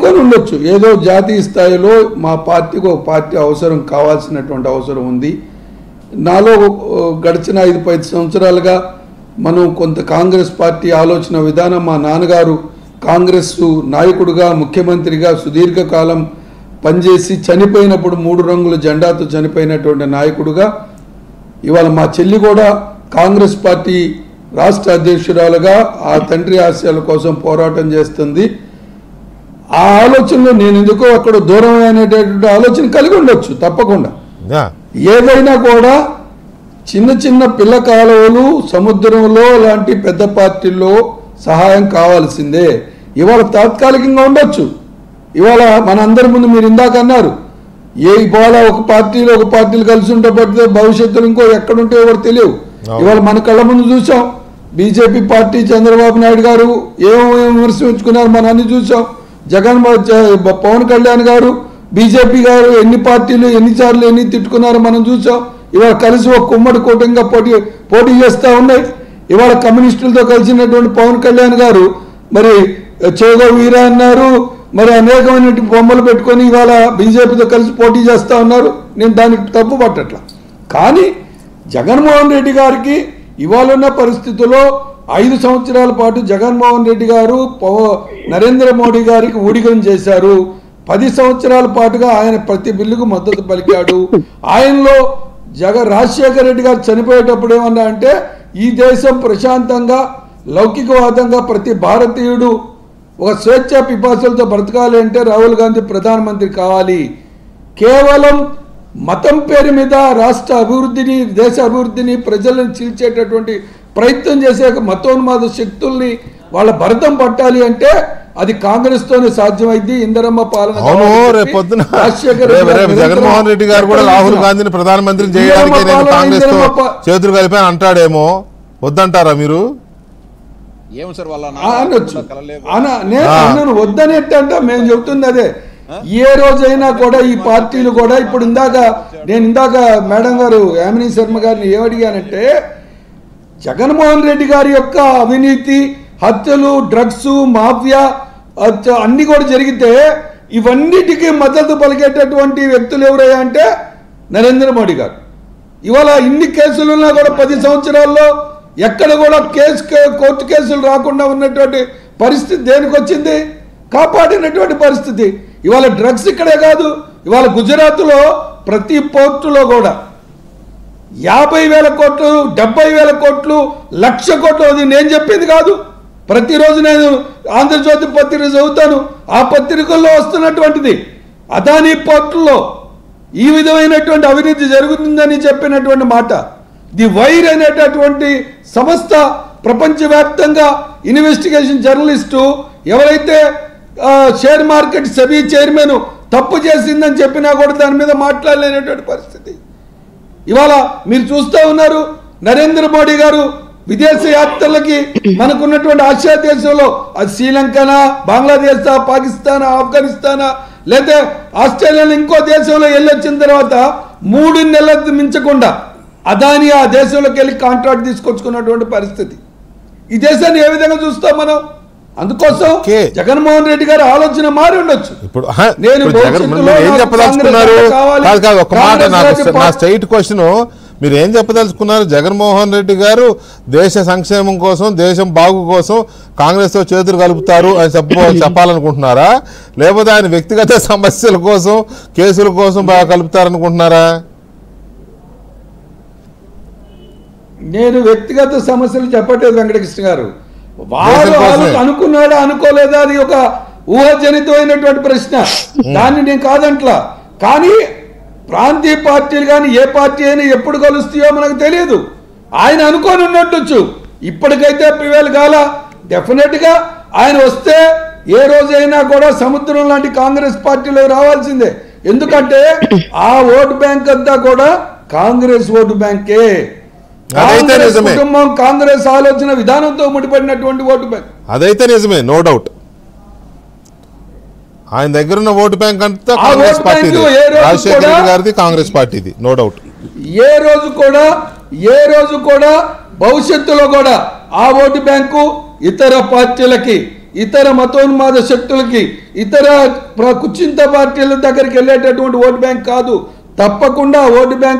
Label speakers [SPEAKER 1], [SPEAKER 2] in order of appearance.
[SPEAKER 1] అనుకొని ఉండొచ్చు. ఏదో జాతీయ స్థాయిలో మా పార్టీకి ఒక పార్టీ అవసరం కావాల్సినటువంటి అవసరం ఉంది. నాలో గడిచిన ఐదు పది సంవత్సరాలుగా మనం కొంత కాంగ్రెస్ పార్టీ ఆలోచన విధానం మా నాన్నగారు కాంగ్రెస్ నాయకుడుగా ముఖ్యమంత్రిగా సుదీర్ఘకాలం పనిచేసి చనిపోయినప్పుడు మూడు రంగుల జెండాతో చనిపోయినటువంటి నాయకుడుగా ఇవాళ మా చెల్లి కూడా కాంగ్రెస్ పార్టీ రాష్ట్ర అధ్యక్షురాలుగా ఆ తండ్రి ఆశయాల కోసం పోరాటం చేస్తుంది. ఆ ఆలోచనలో నేను ఎందుకో అక్కడ దూరం అనేటటువంటి ఆలోచన కలిగి ఉండొచ్చు తప్పకుండా. ఏదైనా కూడా చిన్న చిన్న పిల్ల కాలువలు సముద్రంలో లాంటి పెద్ద పార్టీల్లో సహాయం కావాల్సిందే. ఇవాళ తాత్కాలికంగా ఉండొచ్చు. ఇవాళ మనందరి ముందు మీరు ఇందాక అన్నారు ఏ ఇవాళ ఒక పార్టీలో ఒక పార్టీలు కలిసి ఉంటే భవిష్యత్తులో ఇంకో ఎక్కడుంటే ఎవరు తెలియవు. ఇవాళ మన కళ్ళ ముందు చూసాం బీజేపీ పార్టీ చంద్రబాబు నాయుడు గారు ఏమేమి విమర్శించుకున్నారు మనం అన్ని చూసాం. జగన్ పవన్ కళ్యాణ్ గారు బీజేపీ గారు ఎన్ని పార్టీలు ఎన్నిసార్లు ఎన్ని తిట్టుకున్నారో మనం చూసాం. ఇవాళ కలిసి ఒక కుమ్మడి కూటమిగా పోటీ పోటీ చేస్తూ ఉన్నాయి. ఇవాళ కమ్యూనిస్టులతో కలిసినటువంటి పవన్ కళ్యాణ్ గారు మరి చేగో వీర అన్నారు మరి అనేకమైన బొమ్మలు పెట్టుకొని ఇవాళ బీజేపీతో కలిసి పోటీ చేస్తూ ఉన్నారు. నేను దానికి తప్పు పట్టట్లా. కానీ జగన్మోహన్ రెడ్డి గారికి ఇవాళ ఉన్న పరిస్థితుల్లో ఐదు సంవత్సరాల పాటు జగన్మోహన్ రెడ్డి గారు నరేంద్ర మోడీ గారికి ఊడిగం చేశారు. పది సంవత్సరాల పాటుగా ఆయన ప్రతి బిల్లుకు మద్దతు పలికాడు. ఆయనలో జగ రాజశేఖర రెడ్డి గారు చనిపోయేటప్పుడు ఏమన్నా అంటే ఈ దేశం ప్రశాంతంగా లౌకికవాదంగా ప్రతి భారతీయుడు ఒక స్వేచ్ఛ పిపాసులతో బ్రతకాలి అంటే రాహుల్ గాంధీ ప్రధానమంత్రి కావాలి. కేవలం మతం పేరు మీద రాష్ట్ర అభివృద్ధిని దేశ అభివృద్ధిని ప్రజలను చీల్చేటటువంటి ప్రయత్నం చేసే మతోన్మాద శక్తుల్ని వాళ్ళ భరతం పట్టాలి అంటే అది కాంగ్రెస్ తోనే సాధ్యమైంది ఇందరమ్మ పాలన
[SPEAKER 2] జగన్మోహన్ రెడ్డి గారు కూడా రాహుల్ గాంధీని ప్రధానమంత్రి చేయడానికి నేను
[SPEAKER 1] కాంగ్రెస్తో
[SPEAKER 2] చేతులు కలిపాను అంటాడేమో. వద్దంటారా మీరు?
[SPEAKER 3] ఏం సార్ వాళ్ళ
[SPEAKER 1] నేను వద్దనేట్టు అంటే మేము చెబుతుంది అదే. ఏ రోజైనా కూడా ఈ పార్టీలు కూడా ఇప్పుడు ఇందాక నేను ఇందాక మేడం గారు యామిని శర్మ గారిని ఏమడిగానంటే జగన్మోహన్ రెడ్డి గారి యొక్క అవినీతి హత్యలు డ్రగ్స్ మాఫియా హత్య కూడా జరిగితే ఇవన్నిటికీ మద్దతు పలికేటటువంటి వ్యక్తులు ఎవరయ్యా అంటే నరేంద్ర మోడీ గారు. ఇవాళ ఇన్ని కేసులు ఉన్నా కూడా పది సంవత్సరాల్లో ఎక్కడ కూడా కేసు కోర్టు కేసులు రాకుండా ఉన్నటువంటి పరిస్థితి దేనికి వచ్చింది? కాపాడినటువంటి పరిస్థితి. ఇవాళ డ్రగ్స్ ఇక్కడే కాదు ఇవాళ గుజరాత్లో ప్రతి పోర్టులో కూడా యాభై వేల కోట్లు డెబ్బై వేల కోట్లు లక్ష కోట్లు అది నేను చెప్పింది కాదు. ప్రతిరోజు నేను ఆంధ్రజ్యోతి పత్రిక చదువుతాను. ఆ పత్రికల్లో వస్తున్నటువంటిది అదానీ పోర్టుల్లో ఈ విధమైనటువంటి అవినీతి జరుగుతుందని చెప్పినటువంటి మాట. ది వైర్ అనేటటువంటి సంస్థ ప్రపంచవ్యాప్తంగా ఇన్వెస్టిగేషన్ జర్నలిస్టు ఎవరైతే షేర్ మార్కెట్ సెబీ చైర్మన్ తప్పు చేసిందని చెప్పినా కూడా దాని మీద మాట్లాడలేనటువంటి పరిస్థితి. ఇవాళ మీరు చూస్తూ ఉన్నారు నరేంద్ర మోడీ గారు విదేశ యాత్రలకి మనకున్నటువంటి ఆసియా దేశంలో అది శ్రీలంకనా బంగ్లాదేశా పాకిస్తాన్ ఆఫ్ఘనిస్తానా లేదా ఆస్ట్రేలియాలో ఇంకో దేశంలో వెళ్ళొచ్చిన తర్వాత మూడు నెలలకు మించకుండా అదాని ఆ దేశంలోకి వెళ్ళి కాంట్రాక్ట్ తీసుకొచ్చుకున్నటువంటి పరిస్థితి. ఈ దేశాన్ని ఏ విధంగా చూస్తాం మనం? అందుకోసం. జగన్మోహన్ రెడ్డి గారి ఆలోచన మారి ఉండొచ్చు.
[SPEAKER 2] ఇప్పుడు
[SPEAKER 1] నేను
[SPEAKER 2] ఏం చెప్పదలుచుకున్నారు. కాదు కాదు ఒక మాట
[SPEAKER 1] కాంగ్రెస్
[SPEAKER 2] నాకు
[SPEAKER 1] పార్టీ
[SPEAKER 2] నా స్ట్రైట్ క్వశ్చన్ మీరు ఏం చెప్పదలుచుకున్నారు? జగన్మోహన్ రెడ్డి గారు దేశ సంక్షేమం కోసం దేశం బాగు కోసం కాంగ్రెస్తో చేతులు కలుపుతారు అని చెప్ప చెప్పాలనుకుంటున్నారా? లేకపోతే ఆయన వ్యక్తిగత సమస్యల కోసం కేసుల కోసం బాగా కలుపుతారనుకుంటున్నారా?
[SPEAKER 1] నేను వ్యక్తిగత సమస్యలు చెప్పట్లేదు వెంకటకృష్ణ గారు. వారు అనుకున్నాడా అనుకోలేదా అది ఒక ఊహాజనితమైనటువంటి ప్రశ్న. దాన్ని నేను కాదంట్లా. కానీ ప్రాంతీయ పార్టీలు కానీ ఏ పార్టీ అయినా ఎప్పుడు కలుస్తాయో మనకు తెలియదు. ఆయన అనుకొని ఉన్నట్టు ఇప్పటికైతే ప్రివేల్ కాల డెఫినెట్గా ఆయన వస్తే ఏ రోజైనా కూడా సముద్రం లాంటి కాంగ్రెస్ పార్టీలో రావాల్సిందే. ఎందుకంటే ఆ ఓటు బ్యాంక్ అంతా కూడా కాంగ్రెస్ ఓటు బ్యాంకే.
[SPEAKER 2] అదైతే నిజమే.
[SPEAKER 1] కుటుంబం కాంగ్రెస్ ఆలోచన విధానంతో ముడిపడినటువంటి ఓటు బ్యాంక్.
[SPEAKER 2] అదైతే నిజమే నో డౌట్. ఆయన దగ్గర ఉన్న ఓటు బ్యాంక్ అంతా కాంగ్రెస్ పార్టీది. రాజశేఖర రెడ్డి గారిది కాంగ్రెస్ పార్టీది నో డౌట్.
[SPEAKER 1] ఏ రోజు కూడా ఏ రోజు కూడా భవిష్యత్తులో కూడా ఆ ఓటు బ్యాంకు ఇతర పార్టీలకి ఇతర మతోన్మాద శక్తులకి ఇతర కుచింత పార్టీల దగ్గరికి వెళ్ళేటటువంటి ఓటు బ్యాంక్ కాదు. తప్పకుండా ఓటు బ్యాంక్